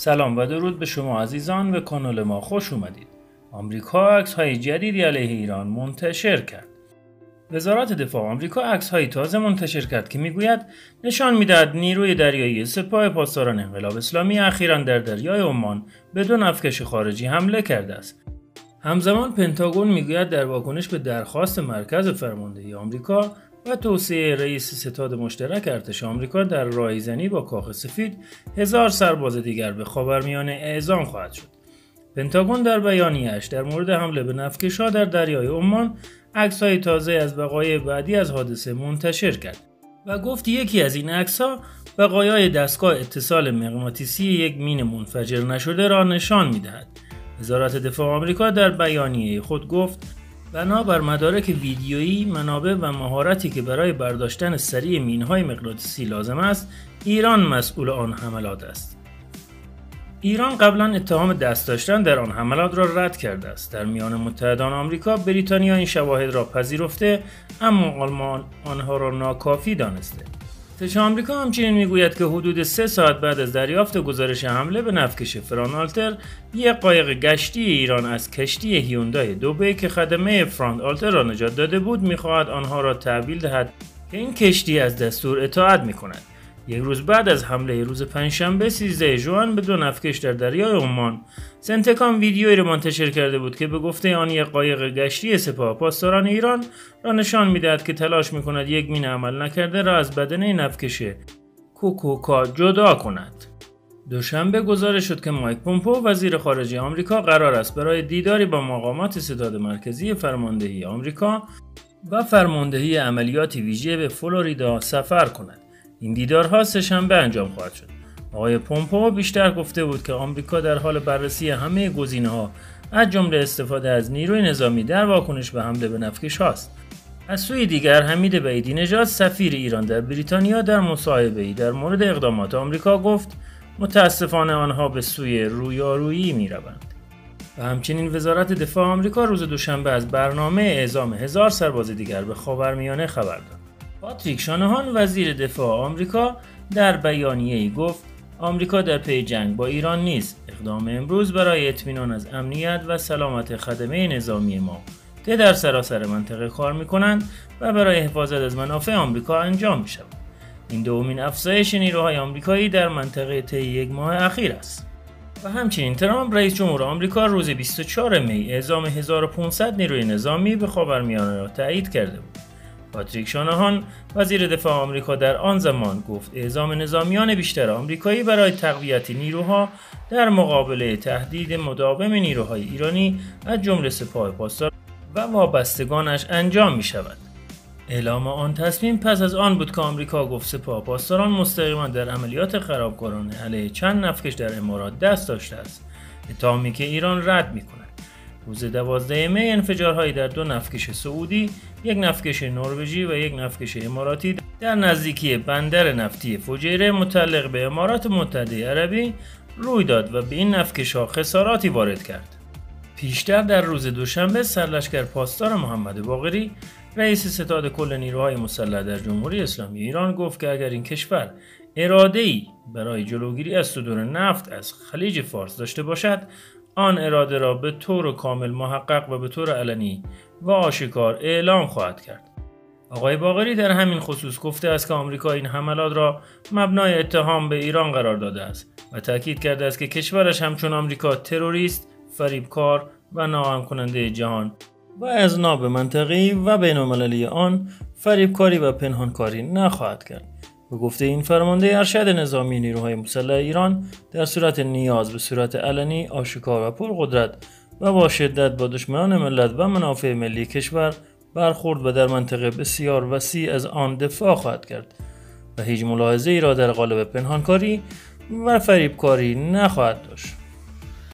سلام و درود به شما عزیزان به کانال ما خوش اومدید. آمریکا عکس های جدیدی علیه ایران منتشر کرد. وزارت دفاع آمریکا عکس های تازه منتشر کرد که می‌گوید نشان می‌دهد نیروی دریایی سپاه پاسداران انقلاب اسلامی اخیرا در دریای عمان به دو نفکش خارجی حمله کرده است. همزمان پنتاگون می‌گوید در واکنش به درخواست مرکز فرماندهی آمریکا و توصیه رئیس ستاد مشترک ارتش آمریکا در رایزنی با کاخ سفید هزار سرباز دیگر به خاورمیانه اعزام خواهد شد. پنتاگون در بیانیهاش در مورد حمله به نفکشها در دریای عمان های تازه از بقایای بعدی از حادثه منتشر کرد و گفت یکی از این عکسها بقایای دستگاه اتصال مغناطیسی یک مین منفجر نشده را نشان می‌دهد. وزارت دفاع آمریکا در بیانیه خود گفت بنابر مدارک ویدیویی منابع و مهارتی که برای برداشتن سریع مینهای مغناطیسی لازم است ایران مسئول آن حملات است. ایران قبلا اتهام دست داشتن در آن حملات را رد کرده است. در میان متحدان آمریکا بریتانیا این شواهد را پذیرفته اما آلمان آنها را ناکافی دانسته. ارتش آمریکا همچنین می‌گوید که حدود سه ساعت بعد از دریافت گزارش حمله به نفکش فران یک قایق گشتی ایران از کشتی هیوندای دوبه که خدمه فرانت آلتر را نجات داده بود می‌خواهد آنها را تحویل دهد که این کشتی از دستور اطاعت می‌کند. یک روز بعد از حمله روز پنجشنبه 13 ژوئن به دو نفکش در دریای عمان. سنتکام ویدیویی را منتشر کرده بود که به گفته آن یک قایق گشتی سپاه پاسداران ایران را نشان می‌دهد که تلاش می‌کند یک مین عمل نکرده را از بدنه نفکش کوکوکا جدا کند. دوشنبه گزارش شد که مایک پومپو وزیر خارجه آمریکا قرار است برای دیداری با مقامات ستاد مرکزی فرماندهی آمریکا و فرماندهی عملیات ویژه به فلوریدا سفر کند. این دیدارها سهشنبه انجام خواهد شد آقای پومپو بیشتر گفته بود که آمریکا در حال بررسی همه ها از جمله استفاده از نیروی نظامی در واکنش به حمله به نفکش هاست از سوی دیگر حمید بعیدی نژاد سفیر ایران در بریتانیا در مصاحبه ای در مورد اقدامات آمریکا گفت متاسفانه آنها به سوی رویارویی می روند. و همچنین وزارت دفاع آمریکا روز دوشنبه از برنامه اعزام هزار سرباز دیگر به خاورمیانه خبر داد. پاتریک شانهان وزیر دفاع آمریکا در بیانیه ای گفت آمریکا در پی جنگ با ایران نیست اقدام امروز برای اطمینان از امنیت و سلامت خدمه نظامی ما که در سراسر منطقه کار می کنند و برای حفاظت از منافع آمریکا انجام می شود. این دومین افزایش نیروهای آمریکایی در منطقه طی یک ماه اخیر است. و همچنین ترامپ رئیس جمهور آمریکا روز 24 می اعزام 1500 نیروی نظامی به خاورمیانه را تایید کرده بود. پاتریک شانهان وزیر دفاع آمریکا در آن زمان گفت اعزام نظامیان بیشتر آمریکایی برای تقویت نیروها در مقابله تهدید مداوم نیروهای ایرانی از جمله سپاه پاسدار و وابستگانش انجام می شود. اعلام آن تصمیم پس از آن بود که آمریکا گفت سپاه پاسداران مستقیما در عملیات خرابکارانه علیه چند نفکش در امارات دست داشته است اتهامی که ایران رد می کند. روز 12 می انفجارهایی در دو نفکش سعودی، یک نفکش نروژی و یک نفکش اماراتی در نزدیکی بندر نفتی فجیره متعلق به امارات متحده عربی روی داد و به این نفکش ها خساراتی وارد کرد. پیشتر در روز دوشنبه سرلشکر پاسدار محمد باقری رئیس ستاد کل نیروهای مسلح در جمهوری اسلامی ایران گفت که اگر این کشور اراده ای برای جلوگیری از صدور نفت از خلیج فارس داشته باشد آن اراده را به طور کامل محقق و به طور علنی و آشکار اعلام خواهد کرد. آقای باغری در همین خصوص گفته است که آمریکا این حملات را مبنای اتهام به ایران قرار داده است و تاکید کرده است که کشورش همچون آمریکا تروریست، فریبکار و ناهم کننده جهان و از ناب منطقی و بین آن فریبکاری و پنهانکاری نخواهد کرد. به گفته این فرمانده ارشد نظامی نیروهای مسلح ایران در صورت نیاز به صورت علنی آشکار و پرقدرت و با شدت با دشمنان ملت و منافع ملی کشور برخورد و در منطقه بسیار وسیع از آن دفاع خواهد کرد و هیچ ملاحظه ای را در قالب پنهانکاری و فریبکاری نخواهد داشت.